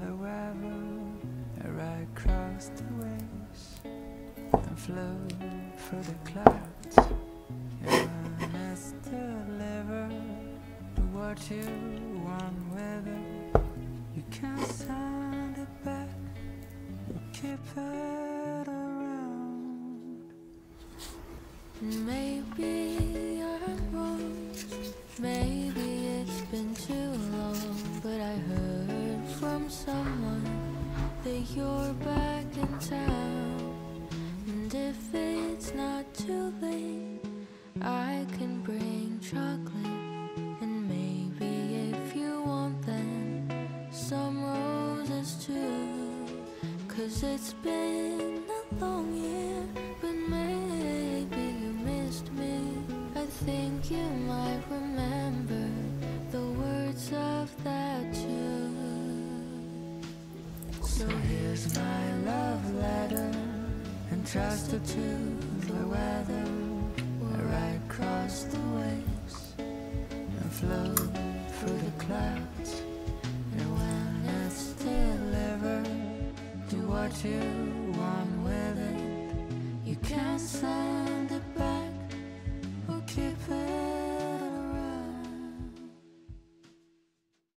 your the weather. I ride across the waves and flow through the clouds. It's delivered, do what you want it. You can send it back, keep it around. Maybe It's been a long year, but maybe you missed me. I think you might remember the words of that tune. So here's my love letter, entrusted to the weather. Where I ride across the waves and flow through the clouds. two, one with it. You can't say.